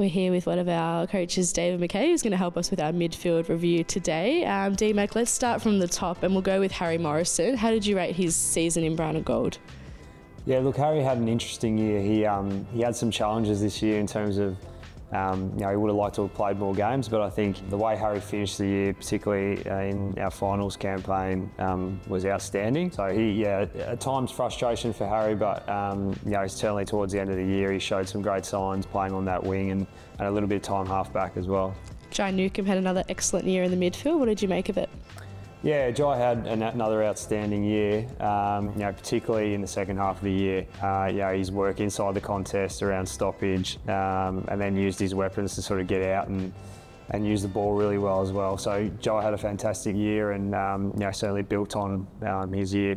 We're here with one of our coaches, David Mackay, who's going to help us with our midfield review today. Um, D Mac, let's start from the top and we'll go with Harry Morrison. How did you rate his season in brown and gold? Yeah, look, Harry had an interesting year. He um, he had some challenges this year in terms of um, you know, he would have liked to have played more games, but I think the way Harry finished the year, particularly uh, in our finals campaign, um, was outstanding. So he, yeah, at times frustration for Harry, but um, you know, certainly towards the end of the year, he showed some great signs playing on that wing and, and a little bit of time half back as well. Jai Newcombe had another excellent year in the midfield. What did you make of it? Yeah, Jai had an, another outstanding year, um, you know, particularly in the second half of the year. Uh, you know, his work inside the contest around stoppage um, and then used his weapons to sort of get out and, and use the ball really well as well. So Jai had a fantastic year and um, you know, certainly built on um, his year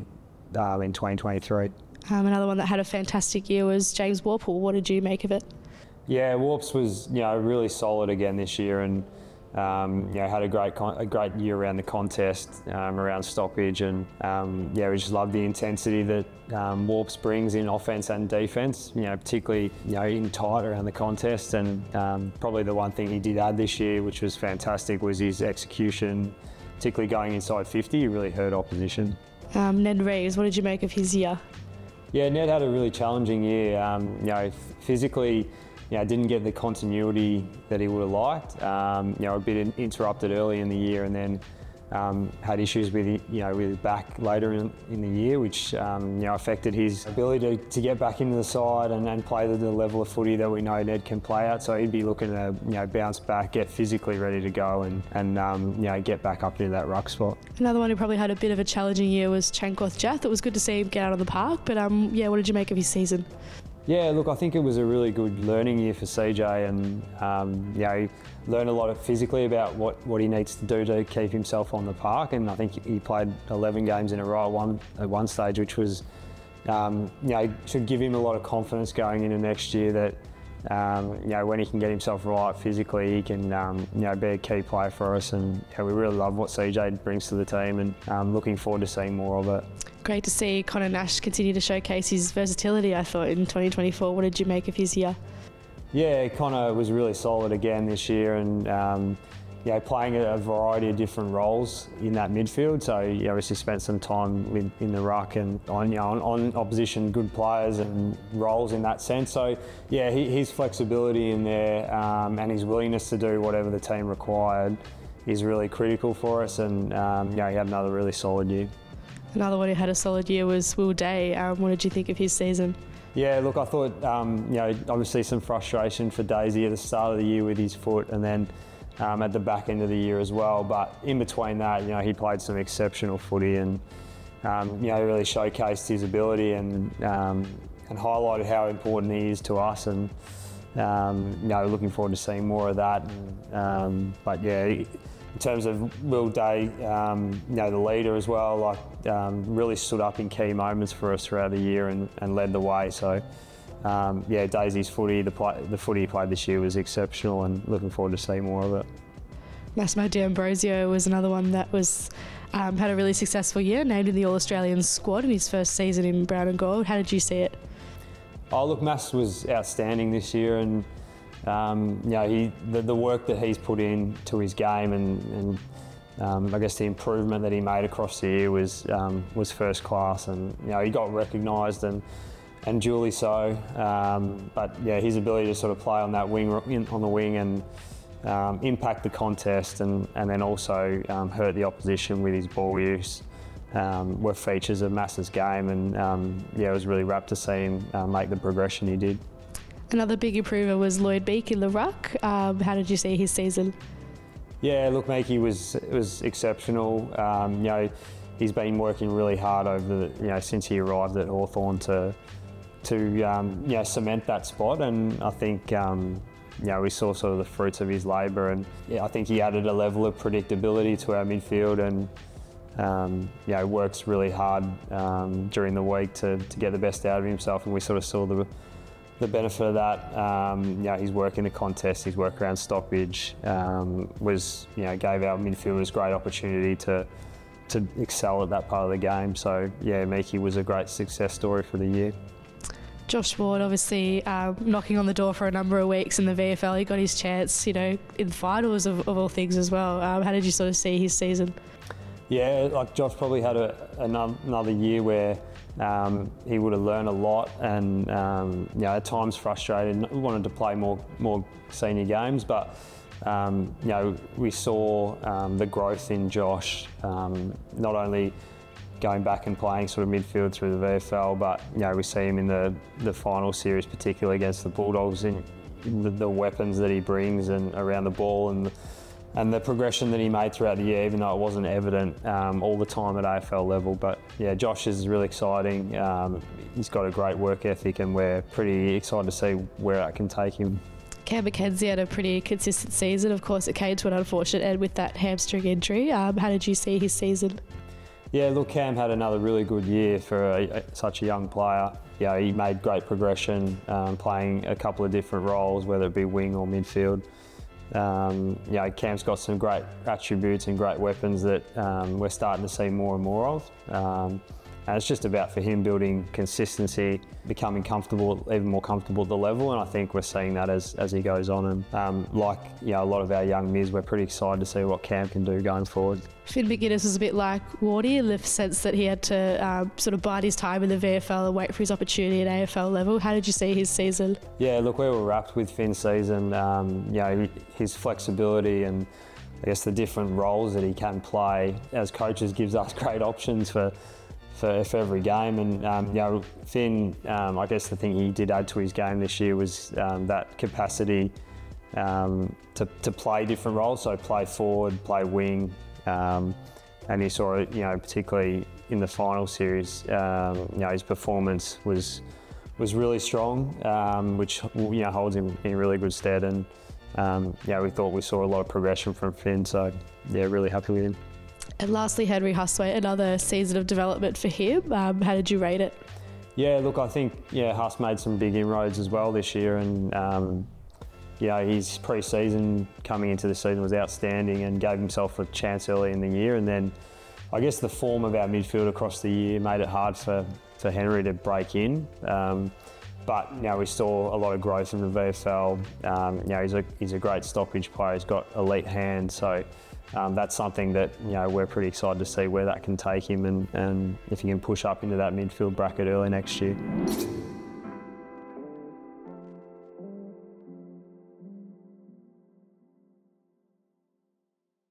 um, in 2023. Um, another one that had a fantastic year was James Worpel. What did you make of it? Yeah, Warps was you know really solid again this year and um, you know, had a great a great year around the contest, um, around stoppage, and um, yeah, we just love the intensity that um, Warps brings in offense and defense. You know, particularly you know in tight around the contest, and um, probably the one thing he did add this year, which was fantastic, was his execution, particularly going inside 50. He really hurt opposition. Um, Ned Reeves, what did you make of his year? Yeah, Ned had a really challenging year. you know, physically you know, didn't get the continuity that he would have liked. Um, you know, a bit interrupted early in the year, and then um, had issues with you know with back later in, in the year, which um, you know affected his ability to, to get back into the side and, and play the, the, level of footy that we know Ned can play at. So he'd be looking to you know bounce back, get physically ready to go, and and um, you know get back up into that ruck spot. Another one who probably had a bit of a challenging year was Changkuoth Jiath. It was good to see him get out of the park, but um, yeah, what did you make of his season? Yeah, look, I think it was a really good learning year for CJ, and um, you know, he learned a lot of physically about what, what he needs to do to keep himself on the park. And I think he played 11 games in a row at one at one stage, which was um, you know should give him a lot of confidence going into next year that. Um, you know, when he can get himself right physically, he can, um, you know, be a key player for us. And you know, we really love what CJ brings to the team, and um, looking forward to seeing more of it great to see Connor Nash continue to showcase his versatility, I thought, in 2024. What did you make of his year? Yeah, Connor was really solid again this year and um, yeah, playing a variety of different roles in that midfield. So he obviously spent some time with, in the ruck and on, you know, on, on, opposition good players and roles in that sense. So yeah, he, his flexibility in there um, and his willingness to do whatever the team required is really critical for us. And um, yeah, he had another really solid year. Another one who had a solid year was Will Day. Um, what did you think of his season? Yeah, look, I thought, um, you know, obviously some frustration for Daisy at the start of the year with his foot and then um, at the back end of the year as well. But in between that, you know, he played some exceptional footy and, um, you know, really showcased his ability and, um, and highlighted how important he is to us. And, um, you know, looking forward to seeing more of that. And, but yeah, in terms of Will Day, um, you know, the leader as well, like um, really stood up in key moments for us throughout the year and, and led the way. So, um, yeah, Daisy's footy, the, play, the footy he played this year was exceptional and looking forward to seeing more of it. Massimo D'Ambrosio was another one that was um, had a really successful year, named in the All Australian squad in his first season in brown and gold. How did you see it? Oh, look, Mass was outstanding this year and um, you know, he, the, the, work that he's put in to his game and, and um, I guess the improvement that he made across the year was um, was first class, and you know he got recognised and and duly so. Um, but yeah, his ability to sort of play on that wing on the wing and um, impact the contest, and and then also um, hurt the opposition with his ball use. were features of Mass's game, and yeah, it was really rapt to see him uh, make the progression he did. Another big improver was Lloyd Meek in the ruck. Um, how did you see his season? Yeah, look, Meeky was was exceptional. Um, you know, he's been working really hard over the you know since he arrived at Hawthorn to to um, you know cement that spot, and I think. Um, you know, we saw sort of the fruits of his labour, and yeah, I think he added a level of predictability to our midfield, and um, you know, works really hard um, during the week to, to get the best out of himself, and we sort of saw the the benefit of that, um, you know, his work in the contest, his work around stoppage um, was, you know, gave our midfielders great opportunity to to excel at that part of the game. So yeah, Meeky was a great success story for the year. Josh Ward obviously um, knocking on the door for a number of weeks in the VFL. He got his chance, you know, in the finals of, of all things as well. Um, how did you sort of see his season? Yeah, like Josh probably had a, another year where um, he would have learned a lot and um, you know, at times frustrated. Wanted to play more more senior games, but um, you know we saw um, the growth in Josh. Um, not only going back and playing sort of midfield through the VFL, but you know we see him in the the final series, particularly against the Bulldogs, in the, the weapons that he brings and around the ball and. The, and the progression that he made throughout the year, even though it wasn't evident um, all the time at AFL level. But yeah, Josh is really exciting. Um, he's got a great work ethic, and we're pretty excited to see where that can take him. Cam Mackenzie had a pretty consistent season. Of course, it came to an unfortunate end with that hamstring injury. Um, how did you see his season? Yeah, look, Cam had another really good year for a, a, such a young player. Yeah, he made great progression, um, playing a couple of different roles, whether it be wing or midfield. Um, you know, Cam's got some great attributes and great weapons that um, we're starting to see more and more of. Um, and it's just about for him building consistency, becoming comfortable, even more comfortable at the level. And I think we're seeing that as, as he goes on. And um, like you know, a lot of our young mids, we're pretty excited to see what Cam can do going forward. Finn Maginness was a bit like Wardy in the sense that he had to um, sort of bide his time in the VFL and wait for his opportunity at AFL level. How did you see his season? Yeah, look, we were rapt with Finn's season. Um, you know, his flexibility and I guess the different roles that he can play as coaches gives us great options for for, for every game. And um, you know, Finn, um, I guess the thing he did add to his game this year was um, that capacity um, to, to play different roles. So play forward, play wing, um, and he saw it. You know, particularly in the final series, um, you know, his performance was was really strong, which you know holds him in really good stead. And yeah, we thought we saw a lot of progression from Finn. So yeah, really happy with him. And lastly, Henry Hustwaite, another season of development for him. Um, how did you rate it? Yeah, look, I think yeah, Huss made some big inroads as well this year, and um, you know his pre-season coming into the season was outstanding and gave himself a chance early in the year, and then I guess the form of our midfield across the year made it hard for, for Henry to break in. Um, but you know, we saw a lot of growth in the VFL. Um, you know, he's a he's a great stoppage player. He's got elite hands, so um, that's something that you know we're pretty excited to see where that can take him and, and if he can push up into that midfield bracket early next year.